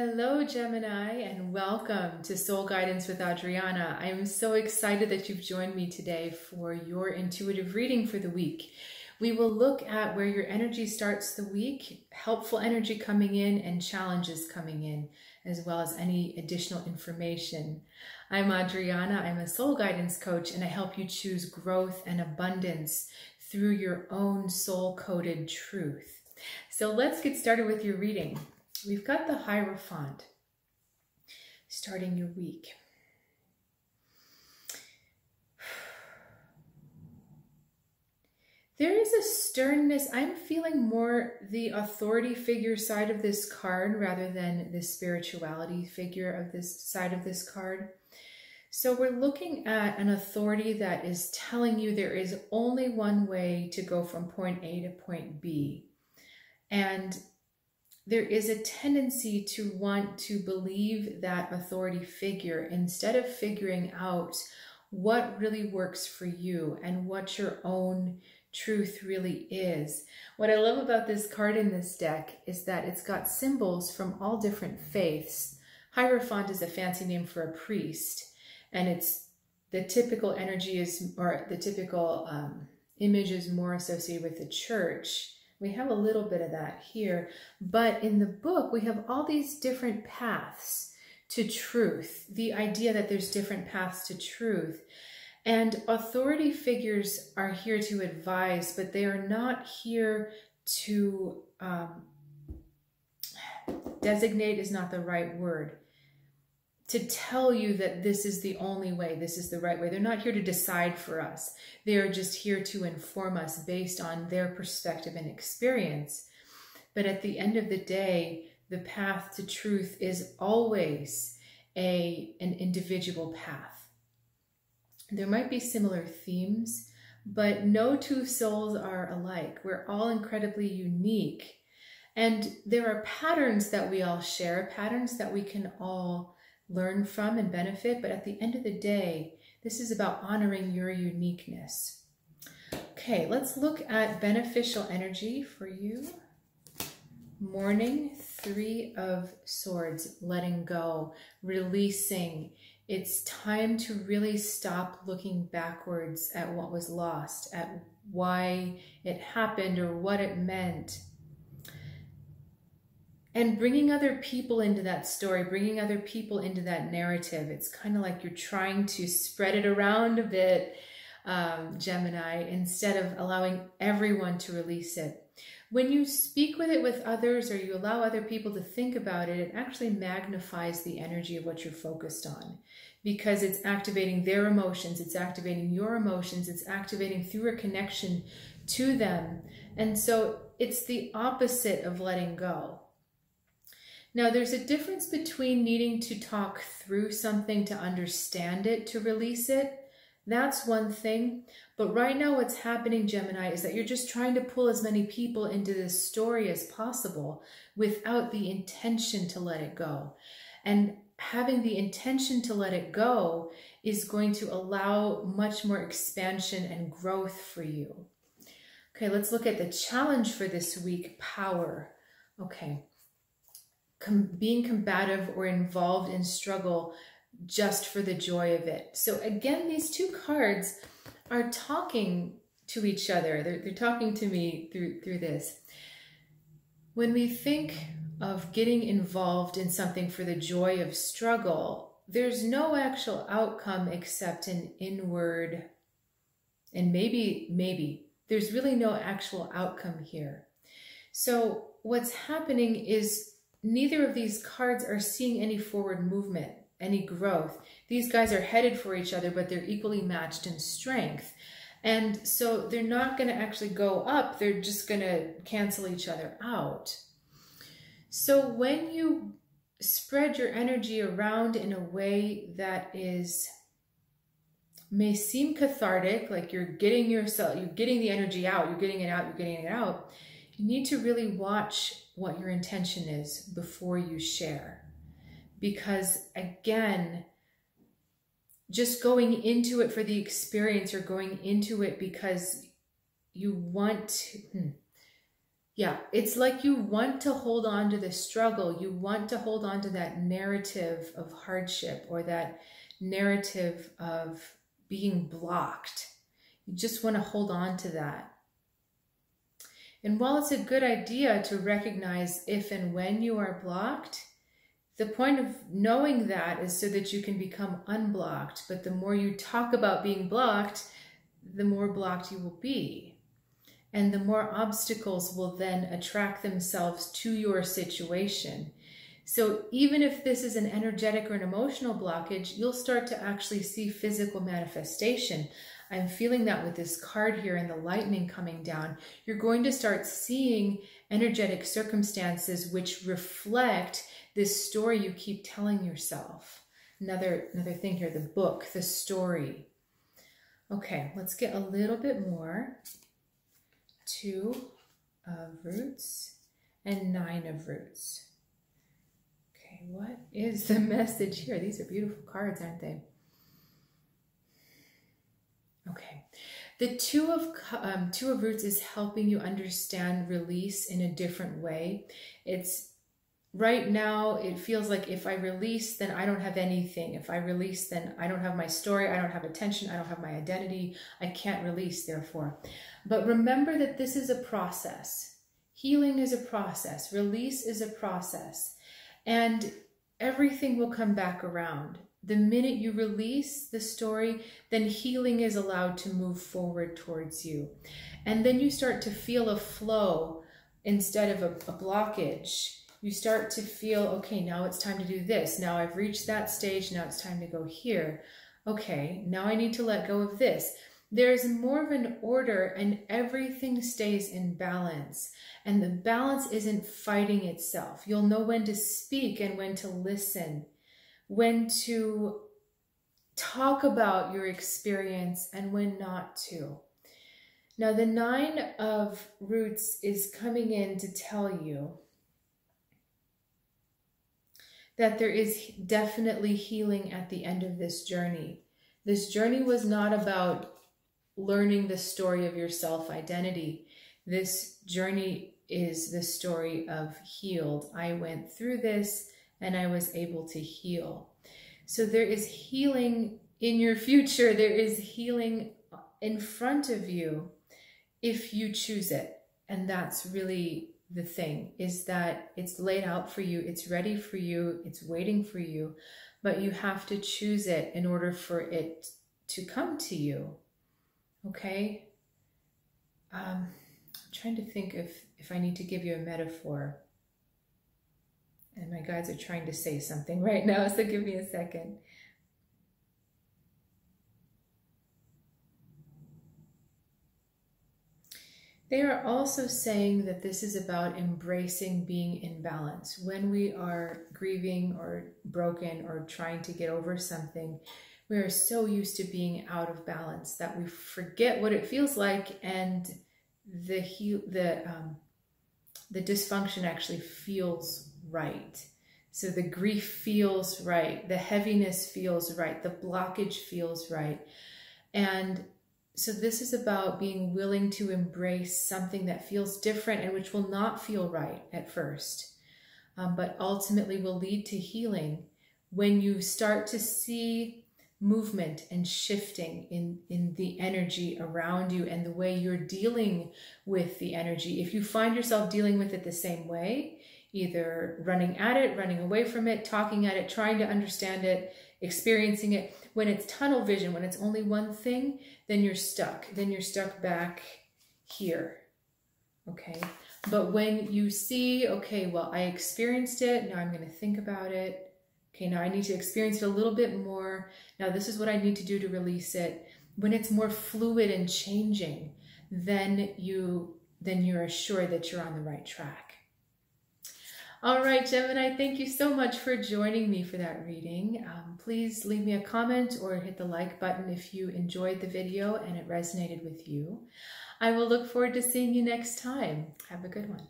Hello, Gemini, and welcome to Soul Guidance with Adriana. I am so excited that you've joined me today for your intuitive reading for the week. We will look at where your energy starts the week, helpful energy coming in, and challenges coming in, as well as any additional information. I'm Adriana. I'm a soul guidance coach, and I help you choose growth and abundance through your own soul coded truth. So let's get started with your reading. We've got the Hierophant starting your week. There is a sternness. I'm feeling more the authority figure side of this card rather than the spirituality figure of this side of this card. So we're looking at an authority that is telling you there is only one way to go from point A to point B. And there is a tendency to want to believe that authority figure instead of figuring out what really works for you and what your own truth really is. What I love about this card in this deck is that it's got symbols from all different faiths. Hierophant is a fancy name for a priest, and it's the typical energy is, or the typical um, image is more associated with the church. We have a little bit of that here, but in the book, we have all these different paths to truth, the idea that there's different paths to truth. And authority figures are here to advise, but they are not here to um, designate is not the right word to tell you that this is the only way, this is the right way. They're not here to decide for us. They are just here to inform us based on their perspective and experience. But at the end of the day, the path to truth is always a an individual path. There might be similar themes, but no two souls are alike. We're all incredibly unique. And there are patterns that we all share, patterns that we can all learn from and benefit. But at the end of the day, this is about honoring your uniqueness. Okay, let's look at beneficial energy for you. Mourning, three of swords, letting go, releasing. It's time to really stop looking backwards at what was lost, at why it happened or what it meant and bringing other people into that story, bringing other people into that narrative. It's kind of like you're trying to spread it around a bit, um, Gemini, instead of allowing everyone to release it. When you speak with it with others or you allow other people to think about it, it actually magnifies the energy of what you're focused on because it's activating their emotions, it's activating your emotions, it's activating through a connection to them. And so it's the opposite of letting go. Now, there's a difference between needing to talk through something to understand it, to release it. That's one thing. But right now, what's happening, Gemini, is that you're just trying to pull as many people into this story as possible without the intention to let it go. And having the intention to let it go is going to allow much more expansion and growth for you. Okay, let's look at the challenge for this week power. Okay com being combative or involved in struggle just for the joy of it. So again, these two cards are talking to each other. They're, they're talking to me through, through this. When we think of getting involved in something for the joy of struggle, there's no actual outcome except an inward, and maybe, maybe, there's really no actual outcome here. So what's happening is neither of these cards are seeing any forward movement, any growth. These guys are headed for each other, but they're equally matched in strength. And so they're not going to actually go up, they're just going to cancel each other out. So when you spread your energy around in a way that is may seem cathartic, like you're getting yourself, you're getting the energy out, you're getting it out, you're getting it out, you need to really watch what your intention is before you share. Because again, just going into it for the experience or going into it because you want to, hmm, yeah, it's like you want to hold on to the struggle. You want to hold on to that narrative of hardship or that narrative of being blocked. You just want to hold on to that. And while it's a good idea to recognize if and when you are blocked, the point of knowing that is so that you can become unblocked. But the more you talk about being blocked, the more blocked you will be and the more obstacles will then attract themselves to your situation. So even if this is an energetic or an emotional blockage, you'll start to actually see physical manifestation. I'm feeling that with this card here and the lightning coming down. You're going to start seeing energetic circumstances which reflect this story you keep telling yourself. Another, another thing here, the book, the story. Okay, let's get a little bit more two of roots and nine of roots. Okay, what is the message here? These are beautiful cards, aren't they? Okay, the two of um, two of roots is helping you understand release in a different way. It's right now it feels like if I release, then I don't have anything. If I release, then I don't have my story, I don't have attention, I don't have my identity. I can't release, therefore. But remember that this is a process. Healing is a process, release is a process, and everything will come back around. The minute you release the story, then healing is allowed to move forward towards you. And then you start to feel a flow instead of a, a blockage you start to feel, okay, now it's time to do this. Now I've reached that stage. Now it's time to go here. Okay, now I need to let go of this. There's more of an order and everything stays in balance. And the balance isn't fighting itself. You'll know when to speak and when to listen, when to talk about your experience and when not to. Now, the nine of roots is coming in to tell you that there is definitely healing at the end of this journey. This journey was not about learning the story of your self identity. This journey is the story of healed. I went through this and I was able to heal. So there is healing in your future, there is healing in front of you if you choose it. And that's really the thing is that it's laid out for you, it's ready for you, it's waiting for you, but you have to choose it in order for it to come to you. Okay? Um, I'm trying to think if, if I need to give you a metaphor. And my guides are trying to say something right now, so give me a second. They are also saying that this is about embracing being in balance. When we are grieving or broken or trying to get over something, we are so used to being out of balance that we forget what it feels like and the the um, the dysfunction actually feels right. So the grief feels right, the heaviness feels right, the blockage feels right. And so this is about being willing to embrace something that feels different and which will not feel right at first, um, but ultimately will lead to healing when you start to see movement and shifting in, in the energy around you and the way you're dealing with the energy. If you find yourself dealing with it the same way, either running at it, running away from it, talking at it, trying to understand it, experiencing it, when it's tunnel vision, when it's only one thing, then you're stuck. Then you're stuck back here. Okay. But when you see, okay, well, I experienced it. Now I'm going to think about it. Okay. Now I need to experience it a little bit more. Now this is what I need to do to release it. When it's more fluid and changing, then you, then you're assured that you're on the right track. All right, Gemini, thank you so much for joining me for that reading. Um, please leave me a comment or hit the like button if you enjoyed the video and it resonated with you. I will look forward to seeing you next time. Have a good one.